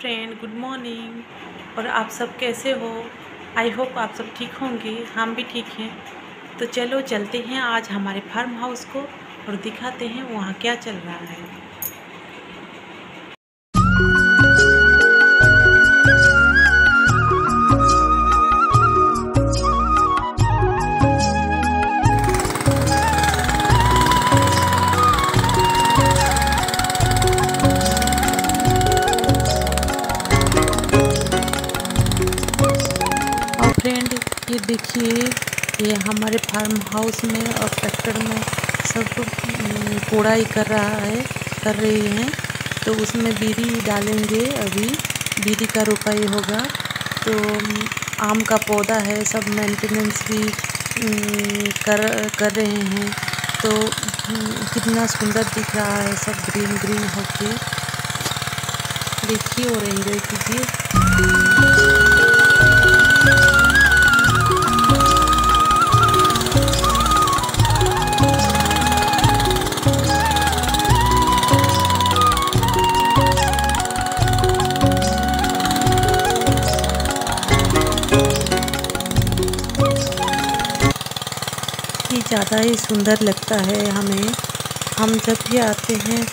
Good morning और आप सब कैसे हो? आई होप आप सब ठीक होंगे, हम भी ठीक हैं। तो चलो चलते हैं आज हमारे फार्म हाउस को और दिखाते हैं वहाँ क्या चल रहा है। और फ्रेंड ये देखिए, ये हमारे फार्म हाउस में और ट्रैक्टर में सब कोड़ाई कर रहा है, कर रही हैं। तो उसमें बीरी डालेंगे अभी बीरी का रोपाई होगा। तो आम का पौधा है, सब मेंटेनेंस भी कर कर रहे हैं। तो कितना सुंदर दिख रहा है, सब ग्रीन ग्रीन होके। देखिए और एंजॉय कीजिए। ये ज़्यादा ही सुंदर लगता है हमें। हम जब भी आते हैं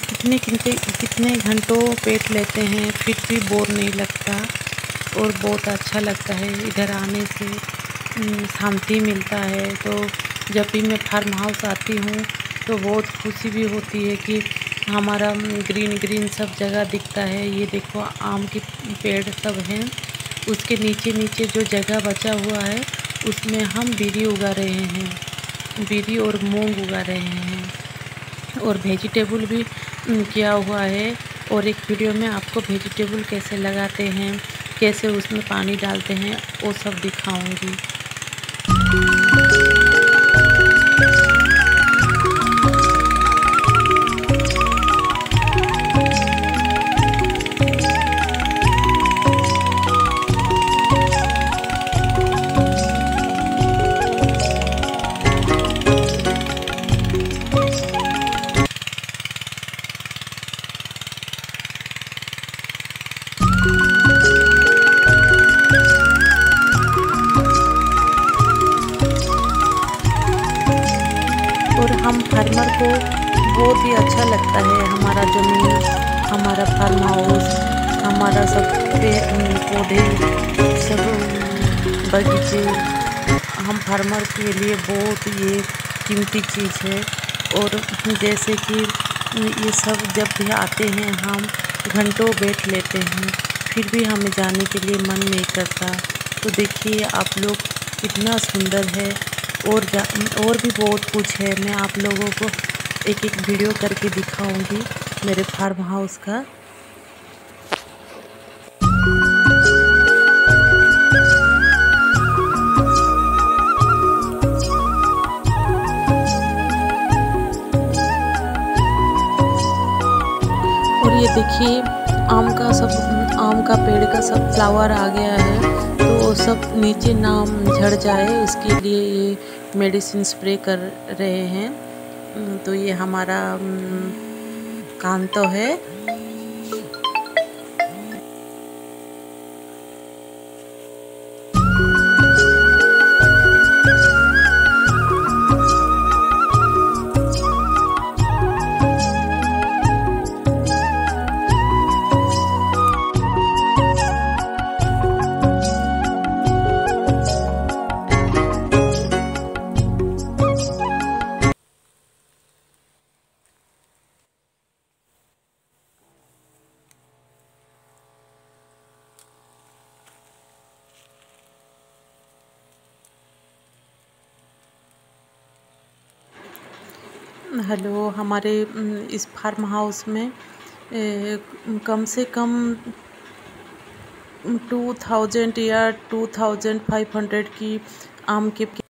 कितने कितने कितने घंटों पेट लेते हैं, फिर भी बोर नहीं लगता और बहुत अच्छा लगता है इधर आने से। शांति मिलता है। तो जब भी मैं फार्म हाउस आती हूँ तो बहुत खुशी भी होती है कि हमारा ग्रीन ग्रीन सब जगह दिखता है। ये देखो, आम के पेड़ सब हैं। उसके नीचे नीचे जो जगह बचा हुआ है उसमें हम बीरी उगा रहे हैं बीरी और मूंग उगा रहे हैं और वेजिटेबल भी किया हुआ है और एक वीडियो में आपको वेजिटेबल कैसे लगाते हैं, कैसे उसमें पानी डालते हैं वो सब दिखाऊँगी। हम फार्मर को बहुत ही अच्छा लगता है। हमारा ज़मीन, हमारा फार्म हाउस हमारा सब पौधे, सब बगीचे। हम फार्मर के लिए बहुत ये कीमती चीज़ है। और जैसे कि ये सब जब भी आते हैं, हम घंटों बैठ लेते हैं, फिर भी हमें जाने के लिए मन नहीं करता। तो देखिए, आप लोग कितना सुंदर है। और और भी बहुत कुछ है। मैं आप लोगों को एक एक वीडियो करके दिखाऊँगी। मेरे फार्म हाउस का। और ये देखिए, आम का सब आम का पेड़ का सब फ्लावर आ गया है तो वो सब नीचे ना झड़ जाए, इसके लिए ये मेडिसिन स्प्रे कर रहे हैं। तो ये हमारा काम तो है। हेलो, हमारे इस फार्म हाउस में कम से कम टू थाउज़ेंड या टू थाउज़ेंड फाइव हंड्रेड की आम के